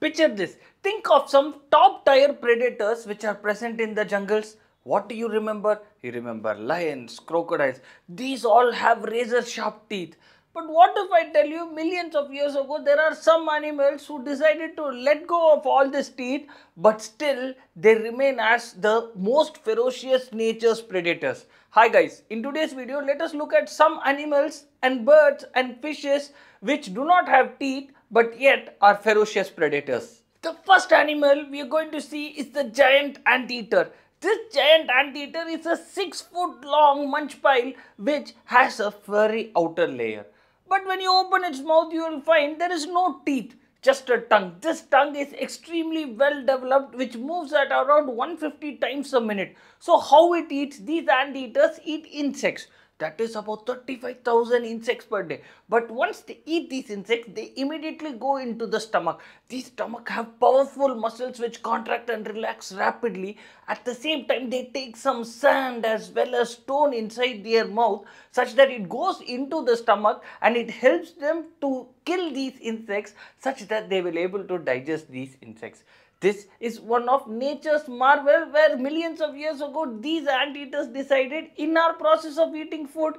Picture this. Think of some top tier predators which are present in the jungles. What do you remember? You remember lions, crocodiles. These all have razor sharp teeth. But what if I tell you millions of years ago there are some animals who decided to let go of all these teeth but still they remain as the most ferocious nature's predators. Hi guys, in today's video let us look at some animals and birds and fishes which do not have teeth but yet are ferocious predators. The first animal we are going to see is the giant anteater. This giant anteater is a 6 foot long munch pile which has a furry outer layer. But when you open its mouth, you will find there is no teeth, just a tongue. This tongue is extremely well developed, which moves at around 150 times a minute. So how it eats? These anteaters eat insects that is about 35,000 insects per day. But once they eat these insects, they immediately go into the stomach. These stomach have powerful muscles which contract and relax rapidly. At the same time, they take some sand as well as stone inside their mouth such that it goes into the stomach and it helps them to kill these insects such that they will able to digest these insects. This is one of nature's marvel where millions of years ago these anteaters decided in our process of eating food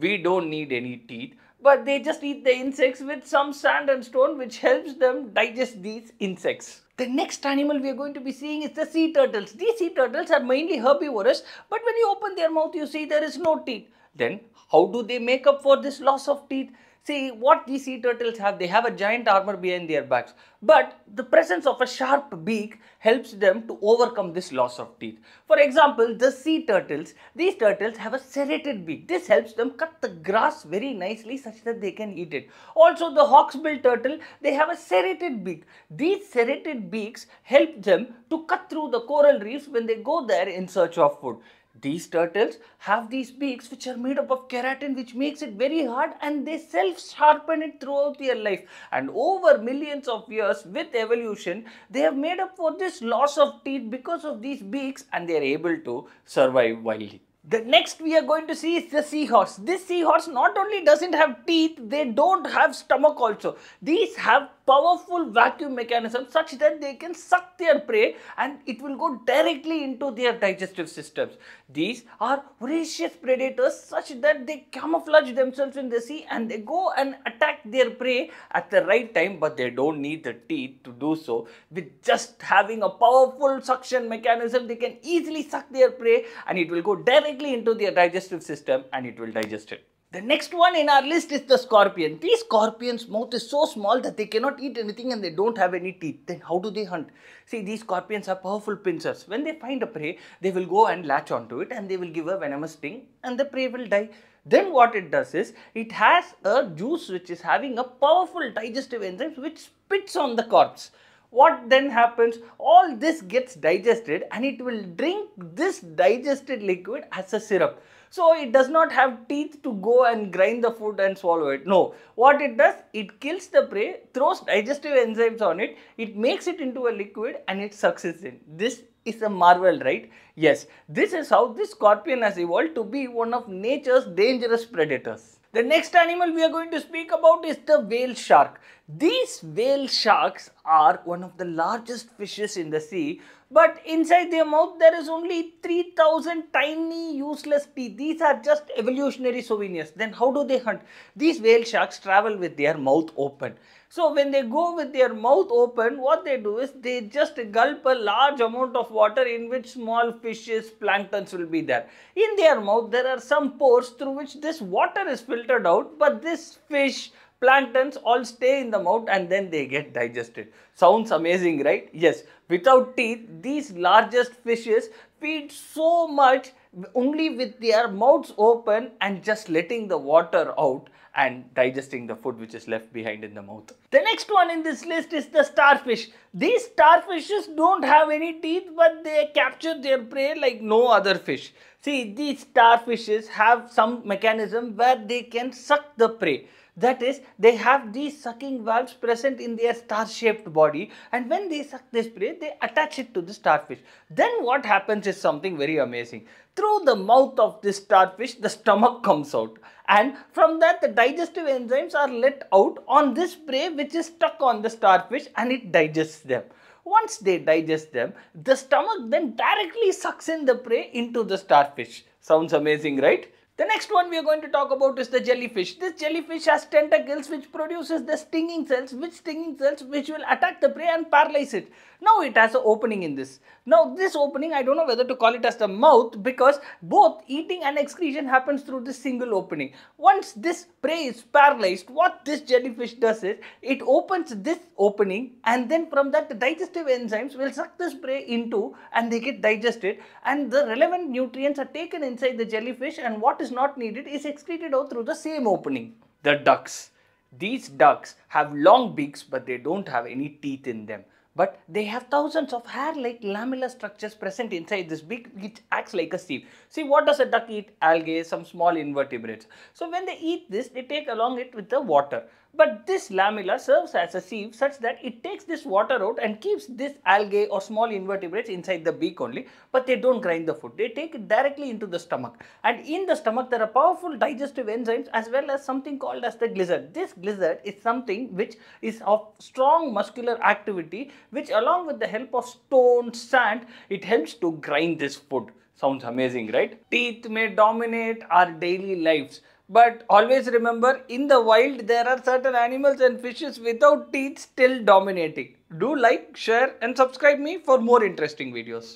we don't need any teeth but they just eat the insects with some sand and stone which helps them digest these insects. The next animal we are going to be seeing is the sea turtles. These sea turtles are mainly herbivorous but when you open their mouth you see there is no teeth. Then how do they make up for this loss of teeth? See what these sea turtles have, they have a giant armor behind their backs. But the presence of a sharp beak helps them to overcome this loss of teeth. For example, the sea turtles, these turtles have a serrated beak. This helps them cut the grass very nicely such that they can eat it. Also the hawksbill turtle, they have a serrated beak. These serrated beaks help them to cut through the coral reefs when they go there in search of food. These turtles have these beaks which are made up of keratin which makes it very hard and they self-sharpen it throughout their life. And over millions of years with evolution, they have made up for this loss of teeth because of these beaks and they are able to survive wildly. The next we are going to see is the seahorse. This seahorse not only doesn't have teeth, they don't have stomach also. These have powerful vacuum mechanism such that they can suck their prey and it will go directly into their digestive systems. These are voracious predators such that they camouflage themselves in the sea and they go and attack their prey at the right time but they don't need the teeth to do so. With just having a powerful suction mechanism they can easily suck their prey and it will go directly into their digestive system and it will digest it. The next one in our list is the scorpion. These scorpions' mouth is so small that they cannot eat anything and they don't have any teeth. Then how do they hunt? See, these scorpions have powerful pincers. When they find a prey, they will go and latch onto it and they will give a venomous sting and the prey will die. Then what it does is, it has a juice which is having a powerful digestive enzyme which spits on the corpse what then happens all this gets digested and it will drink this digested liquid as a syrup so it does not have teeth to go and grind the food and swallow it. No, what it does, it kills the prey, throws digestive enzymes on it, it makes it into a liquid and it sucks it in. This is a marvel, right? Yes, this is how this scorpion has evolved to be one of nature's dangerous predators. The next animal we are going to speak about is the whale shark. These whale sharks are one of the largest fishes in the sea but inside their mouth there is only 3000 tiny useless teeth. These are just evolutionary souvenirs. Then how do they hunt? These whale sharks travel with their mouth open. So when they go with their mouth open, what they do is they just gulp a large amount of water in which small fishes, planktons will be there. In their mouth, there are some pores through which this water is filtered out, but this fish, planktons all stay in the mouth and then they get digested. Sounds amazing, right? Yes, without teeth, these largest fishes feed so much only with their mouths open and just letting the water out and digesting the food which is left behind in the mouth. The next one in this list is the starfish. These starfishes don't have any teeth but they capture their prey like no other fish. See these starfishes have some mechanism where they can suck the prey. That is, they have these sucking valves present in their star-shaped body and when they suck this prey, they attach it to the starfish. Then what happens is something very amazing. Through the mouth of this starfish, the stomach comes out and from that the digestive enzymes are let out on this prey which is stuck on the starfish and it digests them. Once they digest them, the stomach then directly sucks in the prey into the starfish. Sounds amazing, right? The next one we are going to talk about is the jellyfish. This jellyfish has tentacles which produces the stinging cells, which stinging cells which will attack the prey and paralyze it. Now it has an opening in this. Now this opening I don't know whether to call it as the mouth because both eating and excretion happens through this single opening. Once this prey is paralyzed, what this jellyfish does is it opens this opening and then from that the digestive enzymes will suck this prey into and they get digested and the relevant nutrients are taken inside the jellyfish and what is not needed is excreted out through the same opening. The ducks. These ducks have long beaks but they don't have any teeth in them but they have thousands of hair-like lamellar structures present inside this beak which acts like a sieve. See what does a duck eat? Algae, some small invertebrates. So when they eat this, they take along it with the water. But this lamella serves as a sieve such that it takes this water out and keeps this algae or small invertebrates inside the beak only. But they don't grind the food. They take it directly into the stomach. And in the stomach, there are powerful digestive enzymes as well as something called as the gizzard. This gizzard is something which is of strong muscular activity which along with the help of stone, sand, it helps to grind this food. Sounds amazing, right? Teeth may dominate our daily lives. But always remember, in the wild, there are certain animals and fishes without teeth still dominating. Do like, share and subscribe me for more interesting videos.